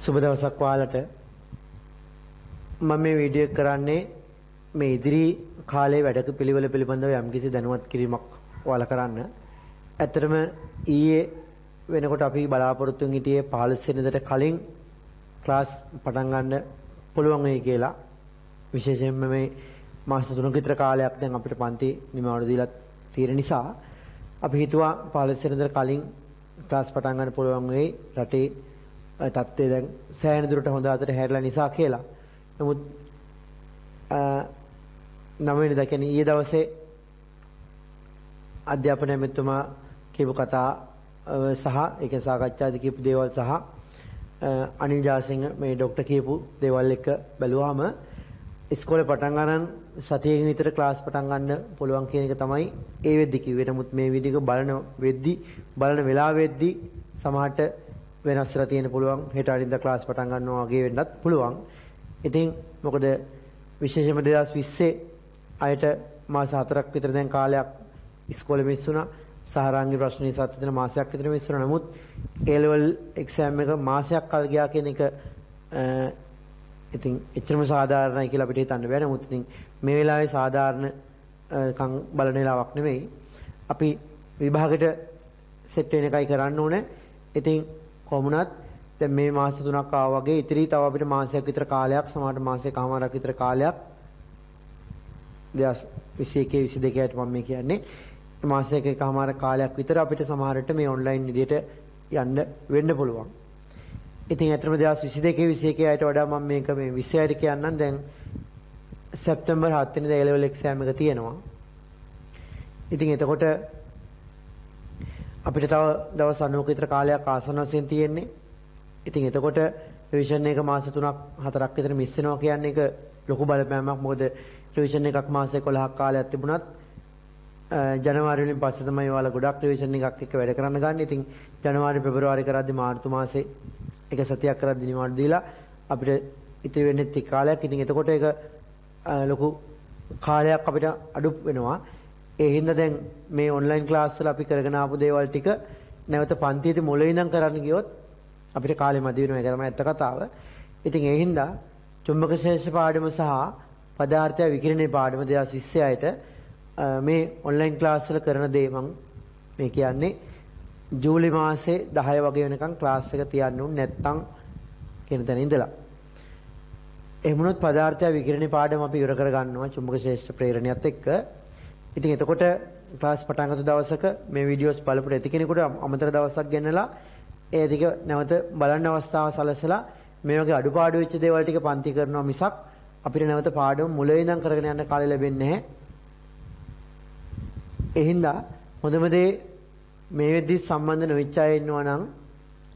සුබ දවසක් ඔයාලට මම මේ වීඩියෝ එක කරන්නේ මේ ඉදිරි කාලේ වැඩක පිළිවෙල පිළිබඳව යම්කිසි දැනුවත් කිරීමක් ඔයාලා කරන්න. ඇත්තටම ඊයේ වෙනකොට අපි බලාපොරොත්තු වෙන හිටියේ 15 වෙනිදාට කලින් ක්ලාස් පටන් ගන්න පුළුවන් වෙයි කියලා. විශේෂයෙන්ම මේ මාස 3ක විතර කාලයක් දැන් අපිට පන්ති නිමවඩ දීලා තියෙන නිසා අපි හිතුවා 15 වෙනිදාට කලින් ක්ලාස් පටන් ගන්න පුළුවන් වෙයි රටේ තත්ත්වය දැන් සෑහෙන දුරට හොඳ අතට හැරිලා නිසා කියලා. නමුත් නවවෙනිදා කියන්නේ ඊයේ දවසේ අධ්‍යාපන ඇමතුමා කියපු කතා සහ ඒක සාකච්ඡාදී කියපු දේවල් සහ අනිල් ජාසිංහ මේ ડોක්ටර් කියපු දේවල් එක බැලුවාම ඉස්කෝලේ පටන් ගන්න සතියකින් විතර ක්ලාස් පටන් ගන්න පුළුවන් කියන එක තමයි ඒ වෙද්දි කිව්වේ. නමුත් මේ විදිහක බලන වෙද්දි බලන වෙලාව වෙද්දි සමහරට වෙනස් වෙලා තියෙන පුළුවන්. හෙට අනිද්දා ක්ලාස් පටන් ගන්නවා වගේ වෙන්නත් පුළුවන්. ඉතින් මොකද විශේෂයෙන්ම 2020 අයට මාස 4ක් විතර දැන් කාලයක් ඉස්කෝලේ මිස් වුණා. සහරාංගි ප්‍රශ්න නිසා විතර මාසයක් විතර මිස් වුණා. නමුත් A level exam එක මාසයක් කල් ගියා කියන එක ඉතින් එච්චරම සාධාරණයි කියලා අපිට හිතන්න බෑ. නමුත් ඉතින් මේ වෙලාවේ සාධාරණ කන් බලන වෙලාවක් නෙවෙයි. අපි විභාගෙට සෙට් වෙන එකයි කරන්න ඕනේ. ඉතින් කොහොමුණත් දැන් මේ මාස තුනක් ආවා වගේ ඉතිරි තව අපිට මාසයක් විතර කාලයක් සමහරට මාසයකමාරක් විතර කාලයක් 2021 22ට මම මේ කියන්නේ මාසයකමාර කාලයක් විතර අපිට සමහරට මේ ඔන්ලයින් විදියට යන්න වෙන්න පුළුවන්. ඉතින් ඇත්තටම 2022 21 අයට වඩා මම මේක මේ 20 අයට කියන්නම් දැන් සැප්තැම්බර් 7 වෙනිදා A level exam එක තියෙනවා. ඉතින් එතකොට අපිට තව දවස් 90ක විතර කාලයක් ආසන්න වශයෙන් තියෙන්නේ. ඉතින් එතකොට රිවිෂන් එක මාස 3ක් 4ක් විතර මිස් වෙනවා කියන්නේ ඒක ලොකු බලපෑමක්. මොකද රිවිෂන් එකක් මාස 11ක් කාලයක් තිබුණත් ජනවාරි වලින් පස්සේ තමයි ඔයාලා ගොඩක් රිවිෂන් එකක් එක්ක වැඩ කරන්න ගන්න. ඉතින් ජනවාරි පෙබරවාරි කරද්දි මාර්තු මාසේ එක සතියක් කරද්දි නිවාඩු දීලා අපිට ඉතිරි වෙන්නේ ටික කාලයක්. ඉතින් එතකොට ඒක ලොකු කාලයක් අපිට අඩු වෙනවා. ඒ හින්දා දැන් මේ ඔන්ලයින් ක්ලාස් වල අපි කරගෙන ආපු දේවල් ටික නැවත පන්තියේදී මුල ඉඳන් කරන්න ගියොත් අපිට කාලෙ මදි වෙනවා ඒක තමයි ඇත්ත කතාව. ඉතින් ඒ හින්දා චුම්බක ශේෂ පාඩම සහ පදාර්ථය විකිරණේ පාඩම 2020ට මේ ඔන්ලයින් ක්ලාස් වල කරන දේ මම මේ කියන්නේ ජූලි මාසේ 10 වගේ වෙනකන් ක්ලාස් එක තියන්න උන් නැත්තම් කියන තැන ඉඳලා. එහෙමනොත් පදාර්ථය විකිරණේ පාඩම අපි ඉවර කර ගන්නවා චුම්බක ශේෂ්ඨ ප්‍රේරණයත් එක්ක. ඉතින් එතකොට ක්ලාස් පටන් ගන්න දවසක මේ වීඩියෝස් බලපුවට ඇති කෙනෙකුට අමතර දවසක් ගෙන්නලා ඒ ටික නැවත බලන්න අවස්ථාව සලසලා මේ වගේ අඩුපාඩු වෙච්ච දේවල් ටික පන්ති කරනවා මිසක් අපිට නැවත පාඩම මුල ඉඳන් කරගෙන යන්න කාලය ලැබෙන්නේ නැහැ. ඒ හින්දා හොඳම දේ මේ වෙද්දි සම්බන්ධ නොවිච්ච අය ඉන්නවා නම්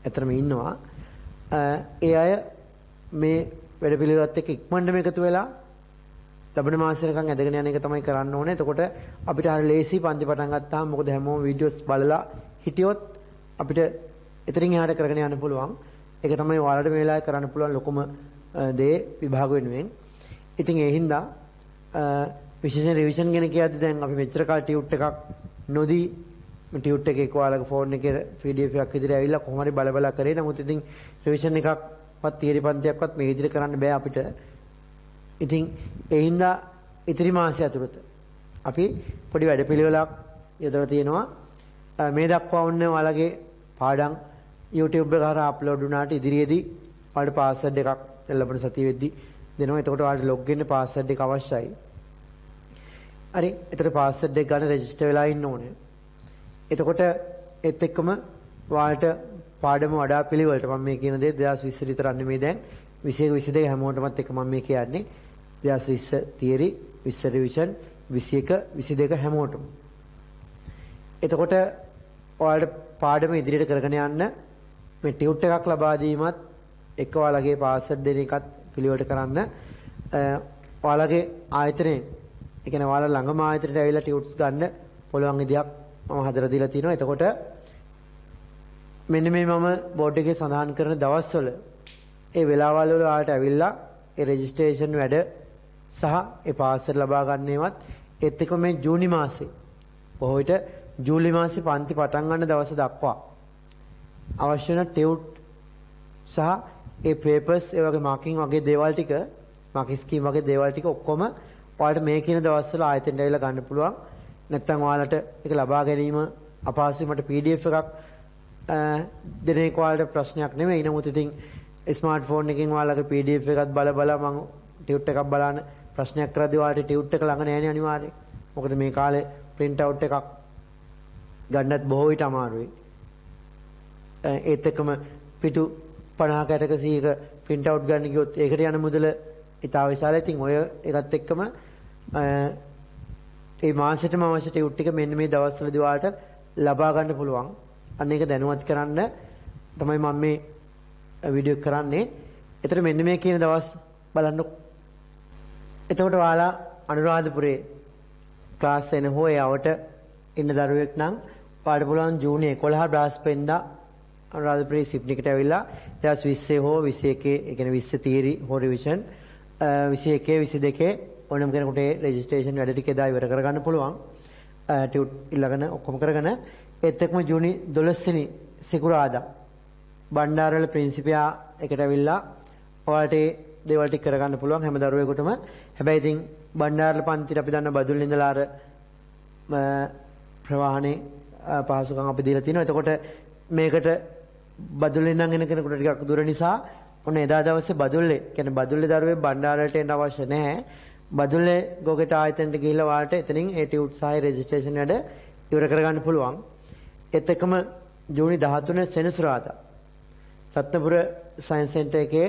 ඇත්තටම ඉන්නවා. ඒ අය මේ වැඩ පිළිවෙලත් එක්ක ඉක්මනටම එකතු වෙලා ලබන මාසෙකන් ඇදගෙන යන එක තමයි කරන්න ඕනේ. එතකොට අපිට හරිය ලේසි පන්ති පටන් ගත්තාම මොකද හැමෝම වීඩියෝස් බලලා හිටියොත් අපිට එතනින් එහාට කරගෙන යන්න පුළුවන්. ඒක තමයි ඔයාලට මේ වෙලාවේ කරන්න පුළුවන් ලොකුම දේ විභාග වෙනුවෙන්. ඉතින් ඒ හින්දා විශේෂයෙන් රිවිෂන් ගැන කියද්දි දැන් අපි මෙච්චර කාල ටියුට් එකක් නොදී ටියුට් එකේ ඔයාලගේ ෆෝන් එකේ PDF එකක් විදිහට ඇවිල්ලා කොහොම හරි බල බල කරේ. නමුත් ඉතින් රිවිෂන් එකක්වත් තියරි පන්තියක්වත් මේ විදිහට කරන්න බෑ අපිට. ඉතින් ඒ හින්දා ඉතිරි මාසය ඇතුළත අපි පොඩි වැඩපිළිවෙලක් යොදලා තියෙනවා. මේ දක්වා ඔන්න ඔයාලගේ පාඩම් YouTube එක හරහා අප්ලෝඩ් වුණාට ඉදිරියේදී ඔයාලට පාස්වර්ඩ් එකක් ලැබෙන සතිය වෙද්දී දෙනවා. එතකොට ඔයාලට ලොග් වෙන්න පාස්වර්ඩ් එක අවශ්‍යයි. හරි. එතකොට පාස්වර්ඩ් එක ගන්න රෙජිස්ටර් වෙලා ඉන්න ඕනේ. එතකොට ඒත් එක්කම ඔයාලට පාඩම වඩා පිළිවෙලට මම මේ කියන දේ 2020 විතර නෙමෙයි දැන් 21 22 හැමෝටමත් එක මම මේ කියන්නේ 2020 තියරි 20 රිවිෂන් 21 22 හැමෝටම. එතකොට ඔයාලට පාඩම ඉදිරියට කරගෙන යන්න මේ ටියුට් එකක් ලබා දීමත් එක්ක ඔයාලගේ පාස්වර්ඩ් දෙන එකත් පිළිවෙලට කරන්න ඔයාලගේ ආයතනයේ ඒ කියන්නේ ඔයාලා ළඟම ආයතනයට ඇවිල්ලා ටියුට්ස් ගන්න පුළුවන් විදියක් මම හදලා දීලා තිනවා. එතකොට මෙන්න මේ මම බෝඩ් එකේ සඳහන් කරන දවස්වල ඒ වෙලාවල් වල ඔයාලට ඇවිල්ලා ඒ රෙජිස්ට්‍රේෂන් වැඩ සහ ඒ පාස්වර්ඩ් ලබා ගන්නේවත් ඒත් එක්ක මේ ජූනි මාසේ බොහෝ විට ජූලි මාසේ පන්ති පටන් ගන්න දවස දක්වා අවශ්‍ය වෙන ටියුට් සහ ඒ papers ඒ වගේ marking වගේ දේවල් ටික marking scheme වගේ දේවල් ටික ඔක්කොම ඔයාලට මේ කියන දවස්වල ආයතනයට ඇවිල්ලා ගන්න පුළුවන්. නැත්නම් ඔයාලට ඒක ලබා ගැනීම අපහසුයි මට PDF එකක් දෙන එක ඔයාලට ප්‍රශ්නයක් නෙමෙයි. නමුත් ඉතින් ස්මාර්ට්ෆෝන් එකකින් ඔයාලගේ PDF එකත් බල බල මම ටියුට් එකක් බලන්න ප්‍රශ්නයක් කරද්දී ඔයාලට ටියුට් එක ළඟ නැහැ නේ අනිවාර්යයෙන්. මොකද මේ කාලේ print out එකක් ගන්නත් බොහෝ විට අමාරුයි. ඒත් එක්කම පිටු 50 කැටක 100ක print out ගන්න ගියොත් ඒකට යන මුදල ඉතාල විශාලයි. ඉතින් ඔය එකත් එක්කම ඒ මාසෙටම අවශ්‍ය ටියුට් ටික මෙන්න මේ දවස්වලදී ඔයාලට ලබා ගන්න පුළුවන්. අන්න ඒක දැනුවත් කරන්න තමයි මම මේ වීඩියෝ කරන්නේ. ඒතර මෙන්න මේ කියන දවස් බලන්න. එතකොට ඔයාලා අනුරාධපුරේ ක්ලාස් එන හෝ එයාවට ඉන්න දරුවෙක් නම් ඔයාලට පුළුවන් ජූනි 11 බ්‍රහස්පතින්දා අනුරාධපුරේ සිප්නිකට ඇවිල්ලා 2020 හෝ 21 ඒ කියන්නේ 20 තියරි හෝ රිවිෂන් 21 22 ඕනම කෙනෙකුට රෙජිස්ට්‍රේෂන් වැඩ ටික එදා ඉවර කරගන්න පුළුවන්. ටියුට් ඉල්ලගෙන ඔක්කොම කරගෙන ඒත් එක්කම ජූනි 12 වෙනි සිකුරාදා බණ්ඩාරවල ප්‍රින්සිපියා එකට ඇවිල්ලා ඔයාලට දේවල් ටික කරගන්න පුළුවන් හැම දරුවෙකුටම. හැබැයි ඉතින් බණ්ඩාරල පන්තිට අපි දන්න බදුල් ඉඳලා අර ප්‍රවාහනේ පහසුකම් අපි දීලා තිනවා. එතකොට මේකට බදුල්ලේ ඉඳන් එන කෙනෙකුට ටිකක් දුර නිසා ඔන්න එදා දවසේ බදුල්ලේ කියන්නේ බදුල්ලේ දරුවේ බණ්ඩාරලට එන්න අවශ්‍ය නැහැ. බදුල්ලේ ගෝගෙට ආයතනට ගිහිල්ලා වාට එතනින් ඒ ටියුට් සහය රෙජිස්ට්‍රේෂන් වැඩ ඉවර කරගන්න පුළුවන්. ඒත් එක්කම ජූනි 13 සෙනසුරාදා රත්නපුර සයන්ස් සෙන්ටර් එකේ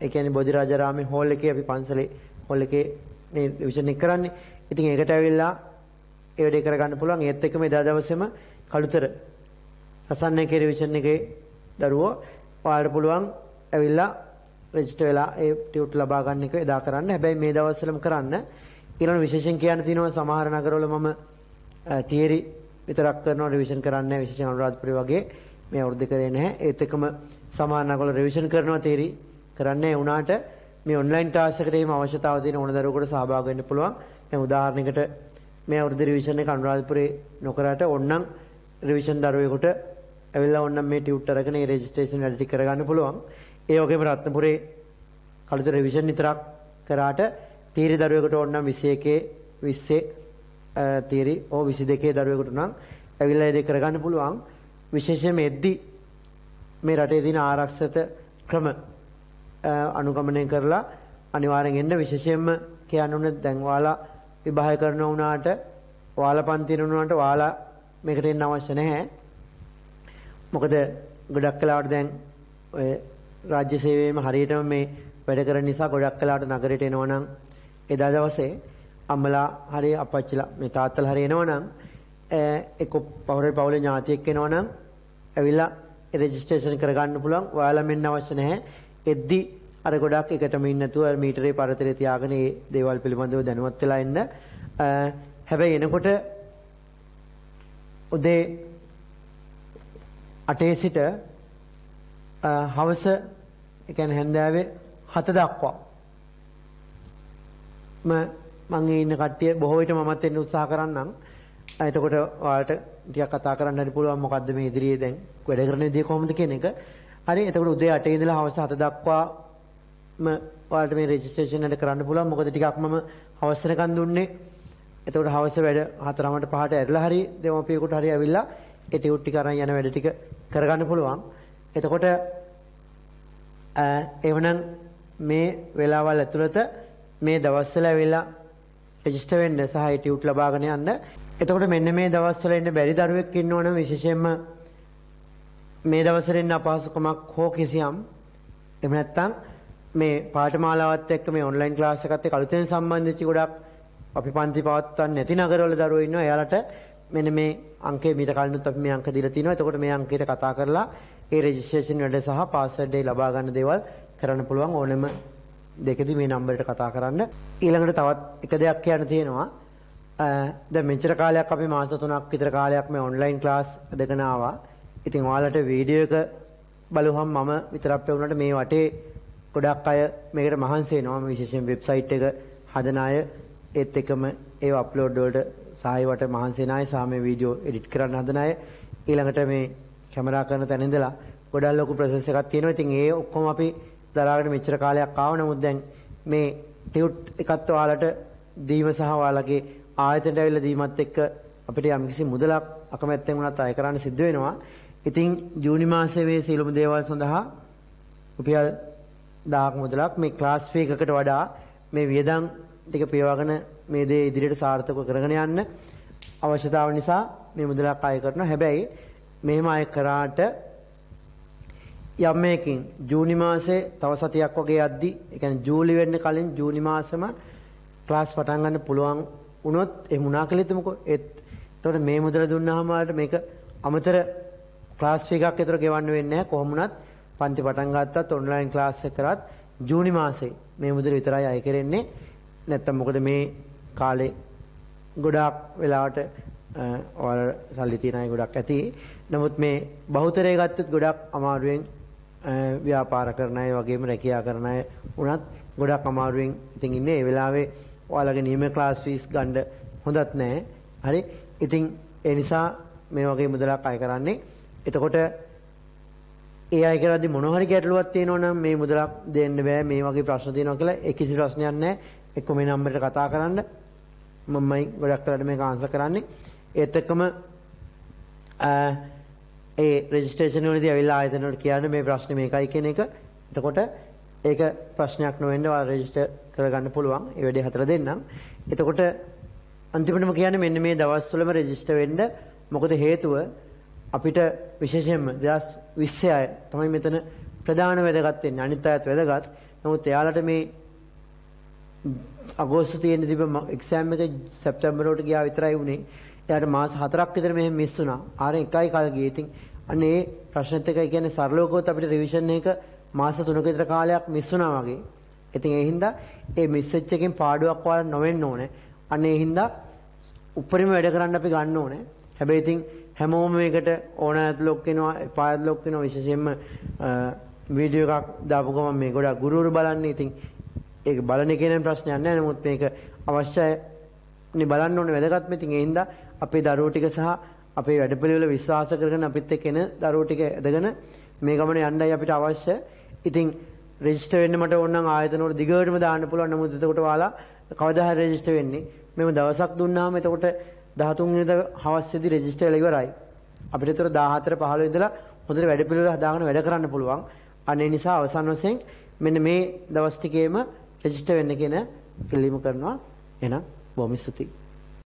ඒ කියන්නේ බෝධිරාජාරාමේ හෝල් එකේ අපි පන්සලේ හෝල් එකේ මේ රිවිෂන් එක කරන්නේ. ඉතින් ඒකට ඇවිල්ලා ඒ වැඩේ කරගන්න පුළුවන්. ඒත් එක්කම එදා දවසේම කළුතර රසන්නයේ රිවිෂන් එකේ දරුවෝ ඔයාලට පුළුවන් ඇවිල්ලා රෙජිස්ටර් වෙලා ඒ ටියුට් ලබා ගන්න එක එදා කරන්න. හැබැයි මේ දවස්වලම කරන්න. ඊළඟ විශේෂයෙන් කියන්න තියෙනවා සමහර නගරවල මම තියරි විතරක් කරනවා රිවිෂන් කරන්නේ විශේෂයෙන් අනුරාධපුර වගේ මේ අවුරුද්ද කරේ නැහැ. ඒත් එක්කම සමහර නගරවල රිවිෂන් කරනවා තියරි කරන්නේ වුණාට මේ ඔන්ලයින් ක්ලාස් එකට එහෙම අවශ්‍යතාව තියෙන ඕන දරුවෙකුට සහභාගී වෙන්න පුළුවන්. දැන් උදාහරණයකට මේ අවුරුද්ද රිවිෂන් එක අනුරාධපුරේ නොකරට ඕන්නම් රිවිෂන් දරුවෙකුට ඇවිල්ලා ඕන්නම් මේ ටියුට් අරගෙන ඒ රෙජිස්ට්‍රේෂන් වැඩ ටික කරගන්න පුළුවන්. ඒ වගේම රත්නපුරේ කළුත රිවිෂන් විතරක් කරාට තීරි දරුවෙකුට ඕන්නම් 21 20 තීරි ඕ 22 දරුවෙකුට නම් ඇවිල්ලා ඒ දෙක කරගන්න පුළුවන්. විශේෂයෙන්ම එද්දි මේ රටේ තියෙන ආරක්ෂිත ක්‍රම අනුගමනය කරලා අනිවාර්යෙන් එන්න විශේෂයෙන්ම කියන්න ඕනේ දැන් ඔයාලා විභාග කරන වුණාට ඔයාලා පන්තින වුණාට ඔයාලා මේකට එන්න අවශ්‍ය නැහැ. මොකද ගොඩක් කලාවට දැන් ඔය රාජ්‍ය සේවයේම හරියටම මේ වැඩ කරන නිසා ගොඩක් කලාවට නගරයට එනවනම් එදා දවසේ අම්මලා හරි අපච්චිලා මේ තාත්තලා හරි එනවනම් එක්ක පවුරේ පවුලේ ඥාතියෙක් එනවනම් ඇවිල්ලා රෙජිස්ට්‍රේෂන් කරගන්න පුළුවන්. ඔයාලා මෙන්න අවශ්‍ය නැහැ. එද්දි අර ගොඩක් එකටම ඉන්න නැතුව මීටරේ පරතරේ තියාගෙන මේ දේවල් පිළිබඳව දැනුවත් වෙලා ඉන්න. හැබැයි එනකොට උදේ 8 සිට හවස ඒ කියන්නේ හැන්දෑවේ 7 දක්වා ම මම ඉන්න කට්ටිය බොහෝ විට මමත් එන්න උත්සාහ කරන්නම්. එතකොට ඔයාලට ටිකක් කතා කරන්න හරි පුළුවන් මොකද්ද මේ ඉදිරියේ දැන් වැඩ කරන දේ කොහොමද කියන එක. හරි එතකොට උදේ 8 ඉඳලා හවස 7 දක්වාම ඔයාලට මේ රෙජිස්ට්‍රේෂන් එක කරන්න පුළුවන්. මොකද ටිකක් මම හවස වෙනකන් දුන්නේ. එතකොට හවස වැඩ 4:00ට 5ට ඇරලා හරි දෙමපියෙකුට හරි ඇවිල්ලා ඒ ටියුට් ටික අරන් යන වැඩ ටික කරගන්න පුළුවන්. එතකොට එවනම් මේ වෙලාවල් ඇතුළත මේ දවස්වල ඇවිල්ලා රෙජිස්ටර් වෙන්න සහ ඒ ටියුට් ලබාගෙන යන්න. එතකොට මෙන්න මේ දවස්වල ඉන්න බැරි දරුවෙක් ඉන්නවනම් විශේෂයෙන්ම මේ දවස්වල ඉන්න අපහසුකමක් හෝ කිසියම් එහෙම නැත්නම් මේ පාඨමාලාවත් එක්ක මේ ඔන්ලයින් ක්ලාස් එකත් එක්ක අලුතෙන් සම්බන්ධ වෙච්ච ගොඩක් අපි පන්ති පවත්වන්න නැති නගරවල දරුවෝ ඉන්නවා. එයාලට මෙන්න මේ අංකය මීට කලිනුත් අපි මේ අංක දීලා තිනවා. එතකොට මේ අංකයට කතා කරලා ඒ රෙජිස්ට්‍රේෂන් වැඩ සහ පාස්වර්ඩ් එක ලබා ගන්න දේවල් කරන්න පුළුවන් ඕනෙම දෙකදී මේ නම්බරයට කතා කරන්න. ඊළඟට තවත් එක දෙයක් කියන්න තියෙනවා. දැන් මෙච්චර කාලයක් අපි මාස 3ක් විතර කාලයක් මේ ඔන්ලයින් ක්ලාස් දෙකන ආවා. ඉතින් ඔයාලට වීඩියෝ එක බලුවහම මම විතරක් පෙවුනට මේ වටේ ගොඩක් අය මේකට මහන්සි වෙනවා. විශේෂයෙන් වෙබ්සයිට් එක හදන අය ඒත් එකම ඒව අප්ලෝඩ් වලට සායවට මහන්සි වෙන අය සහ මේ වීඩියෝ එඩිට් කරන්න හදන අය ඊළඟට මේ කැමරා කරන තැන ඉඳලා ගොඩක් ලොකු ප්‍රොසෙස් එකක් තියෙනවා. ඉතින් ඒ ඔක්කොම අපි දරාගෙන මෙච්චර කාලයක් ආව නමුත් දැන් මේ ටියුට් එකත් ඔයාලට දීම සහ ඔයාලගේ ආයතනයට ඇවිල්ලා දීමත් එක්ක අපිට යම්කිසි මුදලක් අකමැත්තෙන් වුණත් අය කරන්න සිද්ධ වෙනවා. ඉතින් ජූනි මාසයේ මේ සියලුම දේවල් සඳහා රුපියල් 1000ක මුදලක් මේ ක්ලාස් ෆී එකකට වඩා මේ වියදම් ටික පියවගෙන මේ දේ ඉදිරියට සාර්ථකව කරගෙන යන්න අවශ්‍යතාව නිසා මේ මුදලක් අය කරනවා. හැබැයි මෙහෙම අය කරාට යම් මේකින් ජූනි මාසේ තව සතියක් වගේ යද්දි ඒ කියන්නේ ජූලි වෙන්න කලින් ජූනි මාසෙම ක්ලාස් පටන් ගන්න පුළුවන් වුණොත් ඒ මුණා කියලා හිතමුකෝ ඒත් එතකොට මේ මුදල දුන්නාම වලට මේක අමතර ක්ලාස් ෆී එකක් විතර ගෙවන්න වෙන්නේ නැහැ කොහොම වුණත් පන්ති පටන් ගත්තත් ඔන්ලයින් ක්ලාස් එක කරත් ජූනි මාසේ මේ මුදල විතරයි අය කරන්නේ නැත්තම් මොකද මේ කාලේ ගොඩාක් වෙලාවට ඔයාලා සල්ලි තියන අය ගොඩක් ඇති. නමුත් මේ බහුතරය ගත්තොත් ගොඩක් අමාරුවෙන් ව්‍යාපාර කරන අය වගේම රැකියා කරන අය වුණත් ගොඩක් අමාරුවෙන් ඉතින් ඉන්නේ ඒ වෙලාවේ ඔයාලගේ නියම ක්ලාස් ෆීස් ගන්න හොඳත් නැහැ. හරි. ඉතින් ඒ නිසා මේ වගේ මුදලක් අය කරන්නේ. එතකොට ඒ අය කරද්දි මොන හරි ගැටලුවක් තියෙනවා නම් මේ මුදලක් දෙන්න බෑ මේ වගේ ප්‍රශ්න තියෙනවා කියලා ඒ කිසි ප්‍රශ්නයක් නැහැ. එක්ක මේ නම්බරයට කතා කරන්න. මමයි ගොඩක් කරලා මේක ආන්සර් කරන්නේ. ඒත් එක්කම ඒ රෙජිස්ට්‍රේෂන් වලදී අවිලා ආයතන වලට කියන්නේ මේ ප්‍රශ්නේ මේකයි කියන එක. එතකොට ඒක ප්‍රශ්නයක් නොවෙන්න ඔයාලා රෙජිස්ටර් කරගන්න පුළුවන්. ඒ වැඩේ හතර දෙන්නම්. එතකොට අන්තිමටම කියන්නේ මෙන්න මේ දවස්වලම රෙජිස්ටර් වෙන්න. මොකද හේතුව අපිට විශේෂයෙන්ම 2020 අය තමයි මෙතන ප්‍රධාන වැදගත් වෙන්නේ. අනිත් අයත් වැදගත්. නමුත් එයාලට මේ අගෝස්තු තියෙන තිබ්බ එක්සෑම් එක සැප්තැම්බර් වලට ගියා විතරයි උනේ. එයාට මාස 4ක් විතර මෙහෙම මිස් වුණා. ආරෙන් එකයි කල් ගියේ. ඉතින් අන්න ඒ ප්‍රශ්නෙත් එක කියන්නේ සරලවකවත් අපිට රිවිෂන් එක මාස 3ක විතර කාලයක් මිස් වුණා වගේ. ඉතින් ඒ හින්දා ඒ මිස් වෙච්ච එකෙන් පාඩුවක් වල නොවෙන්න ඕනේ. අන්න ඒ හින්දා උපරිම වැඩ කරන්න අපි ගන්න ඕනේ. හැබැයි ඉතින් හැමෝම මේකට ඕන ඇතුලක් වෙනවා, එපා ඇතුලක් වෙනවා විශේෂයෙන්ම වීඩියෝ එකක් දාපු ගමන් මේ ගොඩක් ගුරුවරු බලන්නේ. ඉතින් ඒක බලන එකේ නම් ප්‍රශ්නයක් නැහැ. නමුත් මේක අවශ්‍යයි නේ බලන්න ඕනේ වැදගත්ම. ඉතින් ඒ හින්දා අපේ දරුවෝ ටික සහ අපේ වැඩපිළිවෙල විශ්වාස කරගෙන අපිත් එක්ක එන දරුවෝ ටික ඇදගෙන මේ ගමන යන්නයි අපිට අවශ්‍ය. ඉතින් රෙජිස්ටර් වෙන්න මට ඕන නම් ආයතන වල දිගටම දාන්න පුළුවන්. නමුත් එතකොට ඔයාලා කවදා හරි රෙජිස්ටර් වෙන්නේ. මෙම දවසක් දුන්නාම එතකොට 13 වෙනිදා හවසේදී රෙජිස්ටර් වෙලා ඉවරයි. අපිට ඒතර 14 15 ඉඳලා හොඳට වැඩපිළිවෙල හදාගෙන වැඩ කරන්න පුළුවන්. අනේ නිසා අවසන් වශයෙන් මෙන්න මේ දවස් ටිකේම රෙජිස්ටර් වෙන්න කියන ඉල්ලීම කරනවා. එහෙනම් බොහොම ස්තුතියි.